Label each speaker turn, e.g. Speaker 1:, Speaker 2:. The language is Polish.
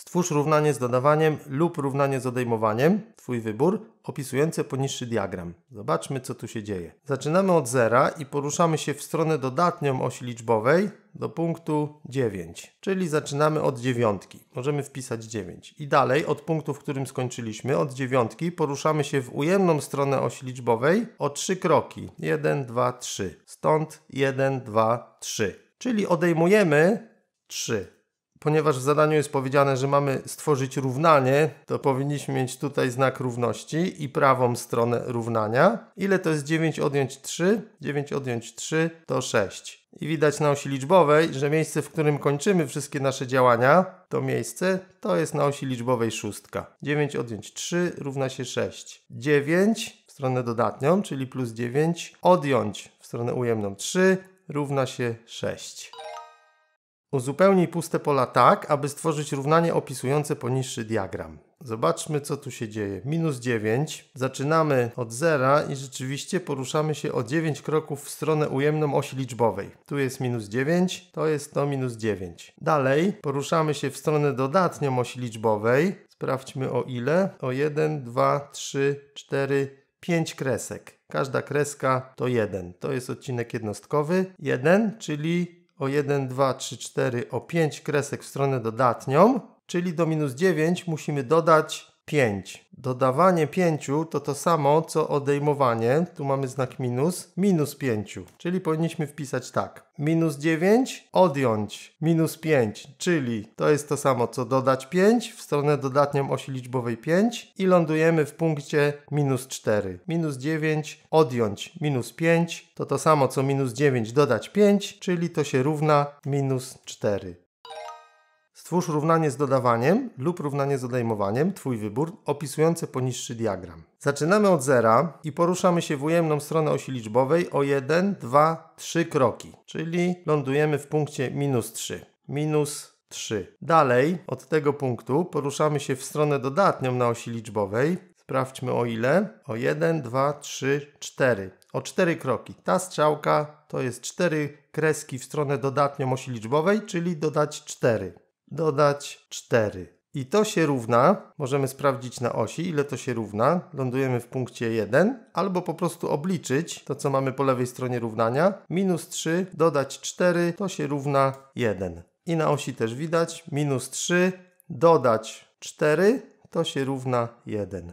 Speaker 1: Stwórz równanie z dodawaniem lub równanie z odejmowaniem, Twój wybór, opisujące poniższy diagram. Zobaczmy, co tu się dzieje. Zaczynamy od zera i poruszamy się w stronę dodatnią osi liczbowej do punktu 9, czyli zaczynamy od dziewiątki. Możemy wpisać 9. I dalej, od punktu, w którym skończyliśmy, od dziewiątki, poruszamy się w ujemną stronę osi liczbowej o 3 kroki. 1, 2, 3. Stąd 1, 2, 3. Czyli odejmujemy 3. Ponieważ w zadaniu jest powiedziane, że mamy stworzyć równanie, to powinniśmy mieć tutaj znak równości i prawą stronę równania. Ile to jest 9 odjąć 3? 9 odjąć 3 to 6. I widać na osi liczbowej, że miejsce, w którym kończymy wszystkie nasze działania, to miejsce to jest na osi liczbowej szóstka. 9 odjąć 3 równa się 6. 9 w stronę dodatnią, czyli plus 9, odjąć w stronę ujemną 3 równa się 6. Uzupełnij puste pola tak, aby stworzyć równanie opisujące poniższy diagram. Zobaczmy, co tu się dzieje. Minus 9. Zaczynamy od zera i rzeczywiście poruszamy się o 9 kroków w stronę ujemną osi liczbowej. Tu jest minus 9, to jest to minus 9. Dalej poruszamy się w stronę dodatnią osi liczbowej. Sprawdźmy o ile. O 1, 2, 3, 4, 5 kresek. Każda kreska to 1. To jest odcinek jednostkowy. 1, czyli o 1, 2, 3, 4, o 5 kresek w stronę dodatnią, czyli do minus 9 musimy dodać 5. Dodawanie 5 to to samo co odejmowanie, tu mamy znak minus, minus 5. Czyli powinniśmy wpisać tak. Minus 9 odjąć minus 5, czyli to jest to samo co dodać 5 w stronę dodatnią osi liczbowej 5 i lądujemy w punkcie minus 4. Minus 9 odjąć minus 5 to to samo co minus 9 dodać 5, czyli to się równa minus 4. Stwórz równanie z dodawaniem lub równanie z odejmowaniem, Twój wybór, opisujące poniższy diagram. Zaczynamy od zera i poruszamy się w ujemną stronę osi liczbowej o 1, 2, 3 kroki, czyli lądujemy w punkcie minus 3. Minus 3. Dalej od tego punktu poruszamy się w stronę dodatnią na osi liczbowej. Sprawdźmy o ile. O 1, 2, 3, 4. O 4 kroki. Ta strzałka to jest 4 kreski w stronę dodatnią osi liczbowej, czyli dodać 4 dodać 4. I to się równa, możemy sprawdzić na osi, ile to się równa. Lądujemy w punkcie 1, albo po prostu obliczyć to, co mamy po lewej stronie równania. Minus 3 dodać 4 to się równa 1. I na osi też widać, minus 3 dodać 4 to się równa 1.